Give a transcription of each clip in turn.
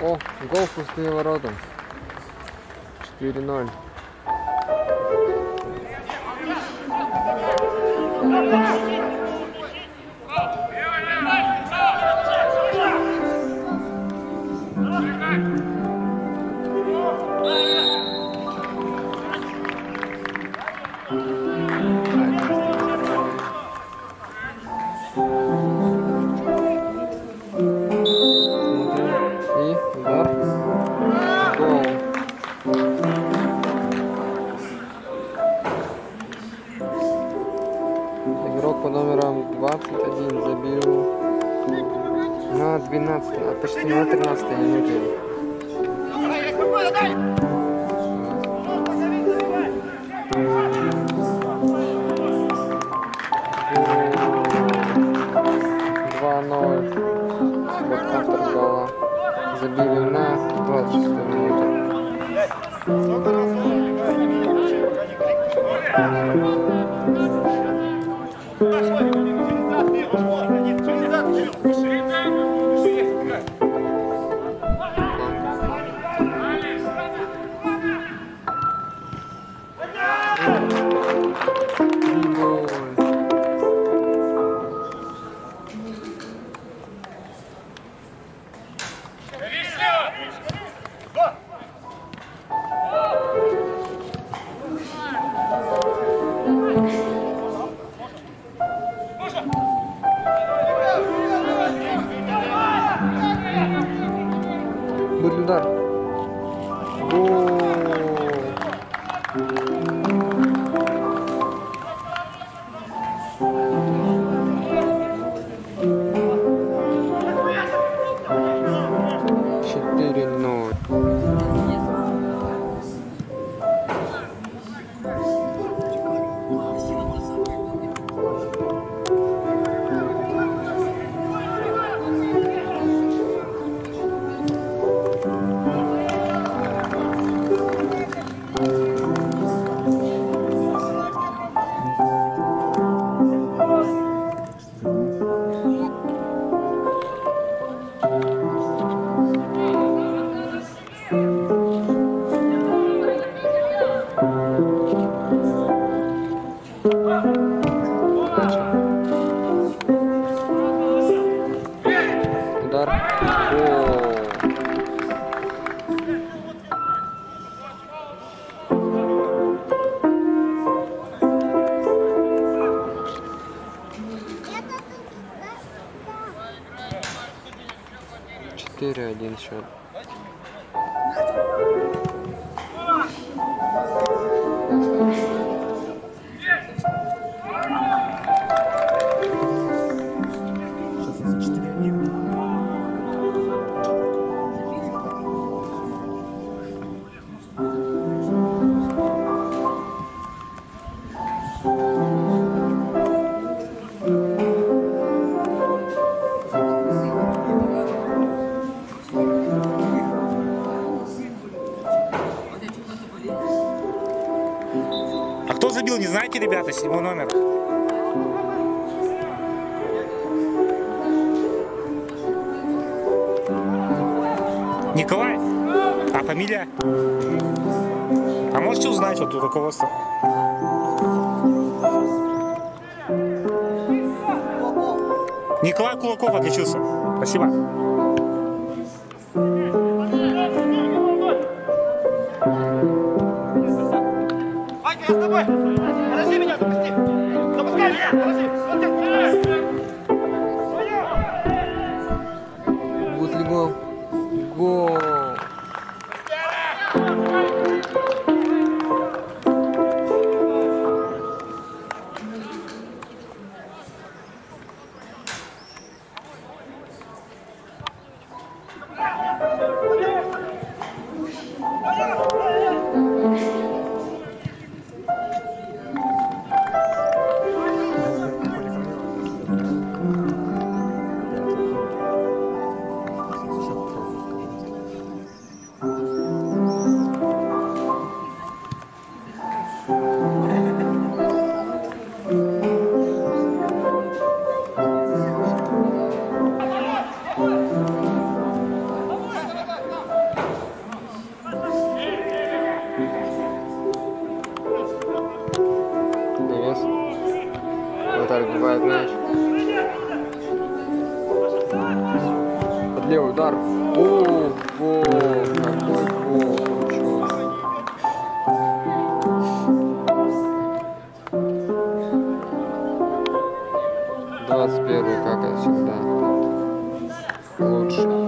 О, гол в пустые ворота. 4-0. На 12, а почти на 13 минуте. Два ноль. Вот автор гола. Забили на 26 минуту. Гол. Удар. Гол. Четыре один счет. Ребята, седьмой номер? Николай? А фамилия? А можете узнать вот у руководства? Николай Кулаков отличился. Спасибо. Как всегда. Лучше.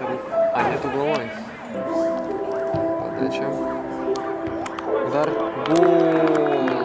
А, нет угловой. Подача. Удар. Гол.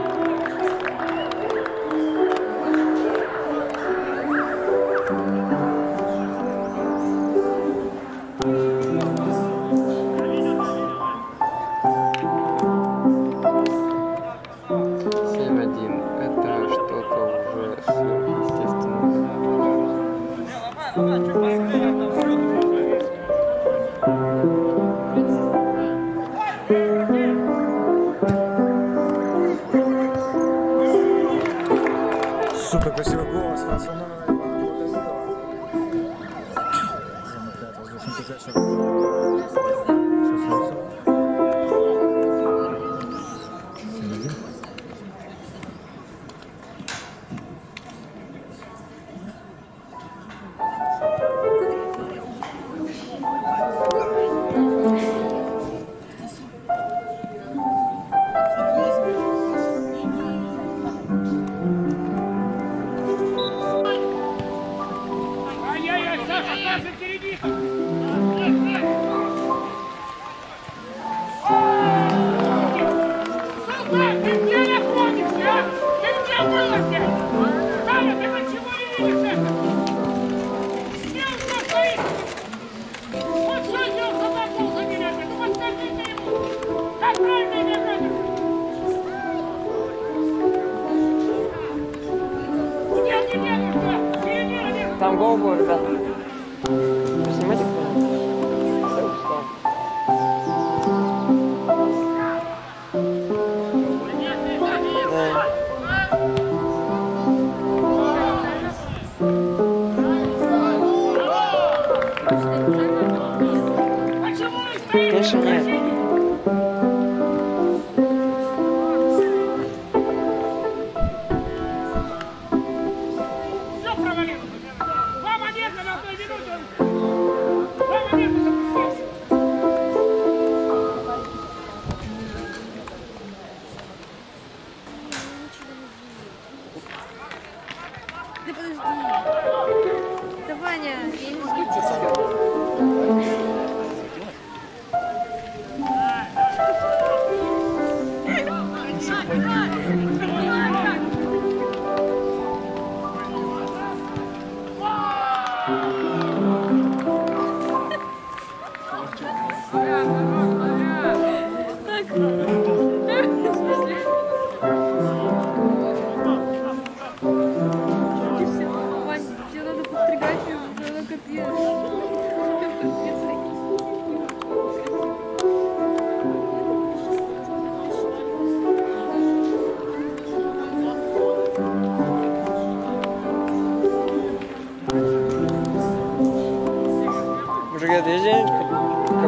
Супер красивый голос. Нас Иванова они! Там гол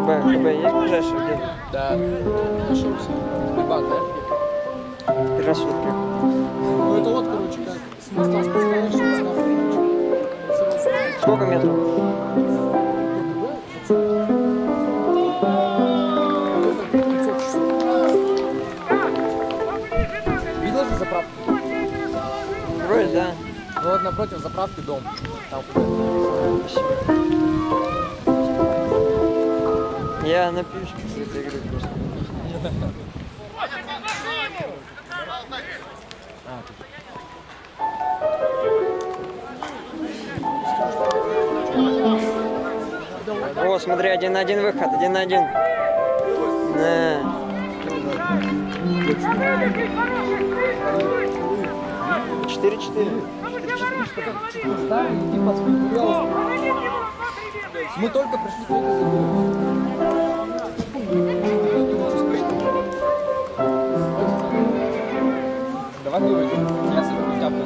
КБ, КБ есть ближайший где? Да, ошибся. Рыбак, да? Первый сутки. Ну это вот, короче, как с моста спускаешься, нахуй. Сколько метров? Видел же заправку? Вроде, да. Ну вот напротив заправки дом. Там Я напишу с этой игры просто. О, смотри, один на один выход, один на один. На. Под спину, пожалуйста. Мы только пришли к этой. Давай ты выйди. Я себе не тяпну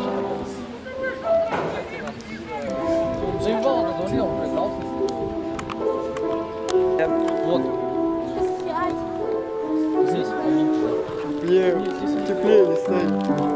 Заебал, это звонил, дал. Вот. Здесь. Теплее, теплее, Сань.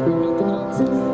Неужели не